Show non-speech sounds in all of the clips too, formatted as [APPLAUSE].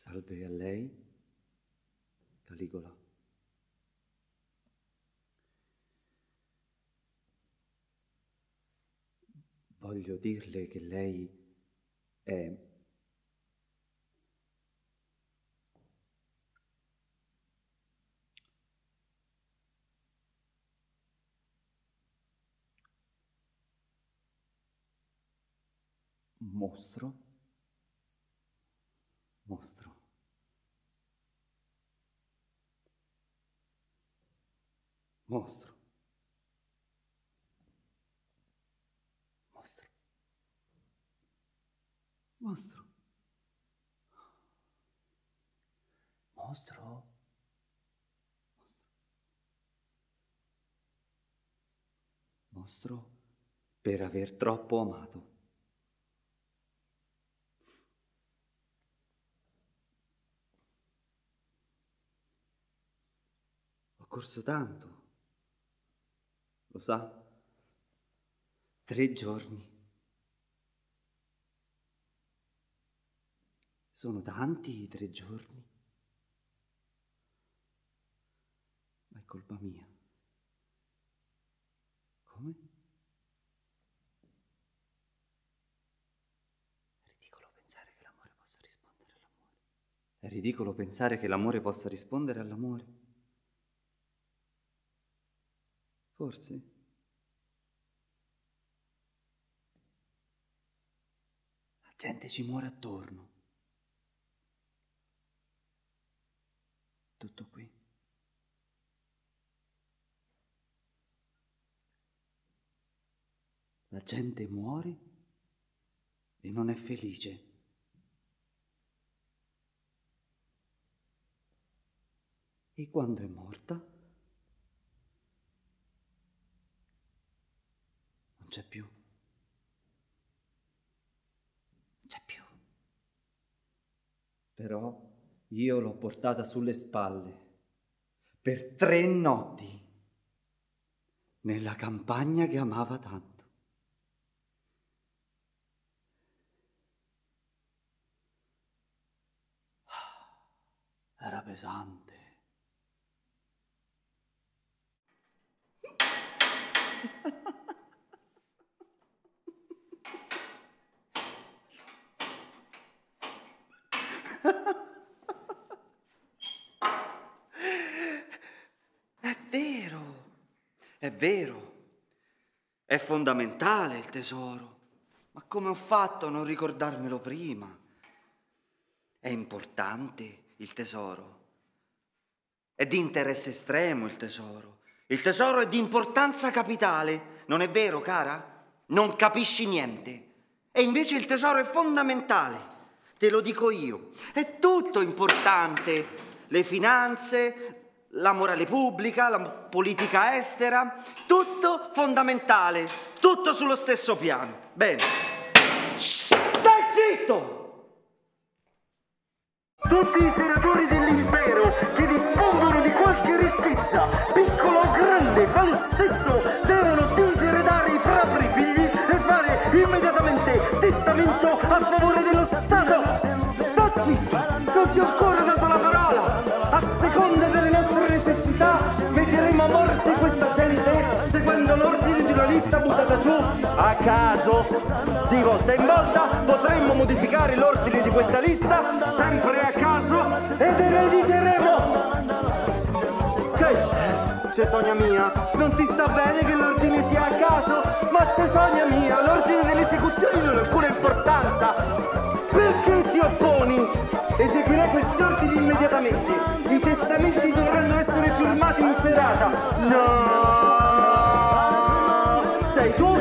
Salve a lei, Caligola. Voglio dirle che lei è mostro, mostro. Mostro. Mostro. Mostro. Mostro. Mostro. Per aver troppo amato. Ho corso tanto. Lo sa? Tre giorni. Sono tanti i tre giorni. Ma è colpa mia. Come? È ridicolo pensare che l'amore possa rispondere all'amore. È ridicolo pensare che l'amore possa rispondere all'amore. Forse. La gente ci muore attorno. Tutto qui. La gente muore e non è felice. E quando è morta? Non c'è più. C'è più. Però io l'ho portata sulle spalle per tre notti nella campagna che amava tanto. Era pesante. È vero, è vero, è fondamentale il tesoro, ma come ho fatto a non ricordarmelo prima? È importante il tesoro, è di interesse estremo il tesoro, il tesoro è di importanza capitale, non è vero cara? Non capisci niente. E invece il tesoro è fondamentale. Te lo dico io. È tutto importante. Le finanze, la morale pubblica, la politica estera, tutto fondamentale, tutto sullo stesso piano. Bene. Stai zitto! Tutti i senatori dell'impero che dispongono di qualche ricchezza, piccola o grande, fa lo stesso, devono diseredare i propri figli e fare immediatamente testamento a favore dello caso. Di volta in volta potremmo modificare l'ordine di questa lista, sempre a caso, ed erediteremo. Che c'è? C'è Sonia mia? Non ti sta bene che l'ordine sia a caso? Ma c'è Sonia mia, l'ordine delle esecuzioni non ha alcuna importanza. Perché ti opponi? Eseguirei questi ordini immediatamente.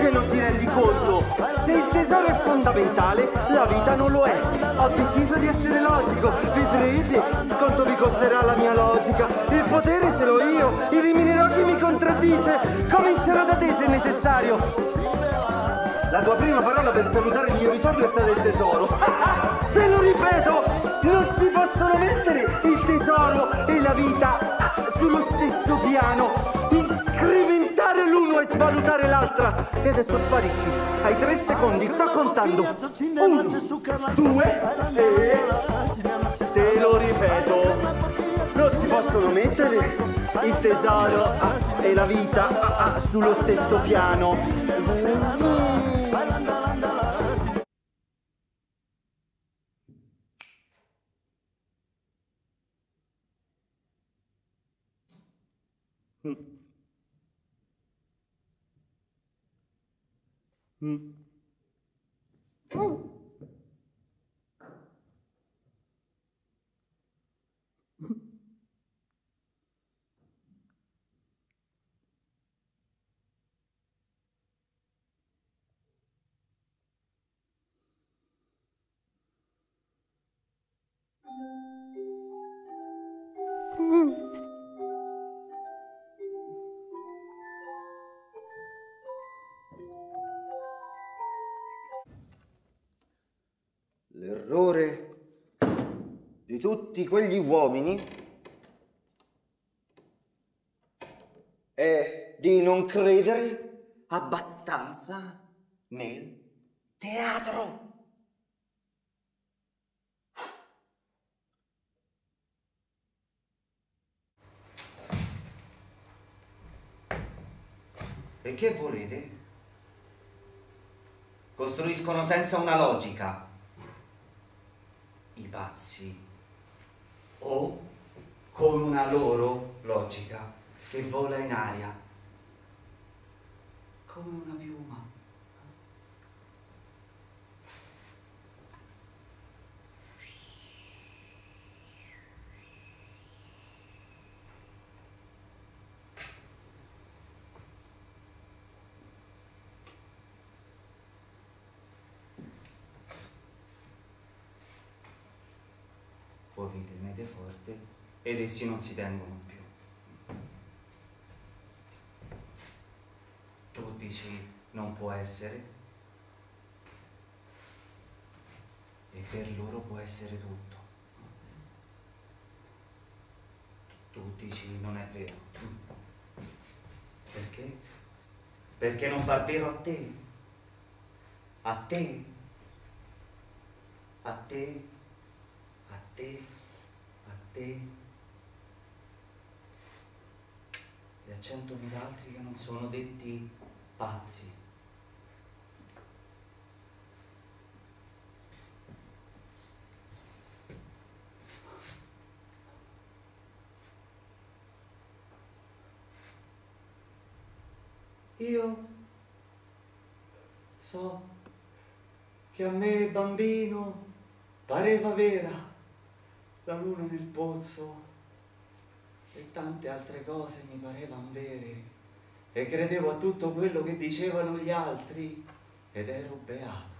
Che non ti rendi conto. Se il tesoro è fondamentale, la vita non lo è. Ho deciso di essere logico. Vedrete quanto vi costerà la mia logica. Il potere ce l'ho io. Eliminerò chi mi contraddice. Comincerò da te se necessario. La tua prima parola per salutare il mio ritorno è stata il tesoro. [LAUGHS] Te lo ripeto, non si possono mettere il tesoro e la vita sullo stesso piano. È svalutare l'altra e adesso sparisci. Hai tre secondi, sto contando. Uno, due e... Te lo ripeto. Non si possono mettere il tesoro ah, e la vita ah, ah, sullo stesso piano. 嗯。Di tutti quegli uomini è di non credere abbastanza nel teatro. E che volete? Costruiscono senza una logica i pazzi o con una loro logica che vola in aria come una piuma. Voi vi tenete forte ed essi non si tengono più. Tu dici non può essere e per loro può essere tutto. Tu dici non è vero. Perché? Perché non fa vero a te. A te. A te a te, te e a centomila altri che non sono detti pazzi. Io so che a me bambino pareva vera la luna nel pozzo e tante altre cose mi parevano vere e credevo a tutto quello che dicevano gli altri ed ero beato.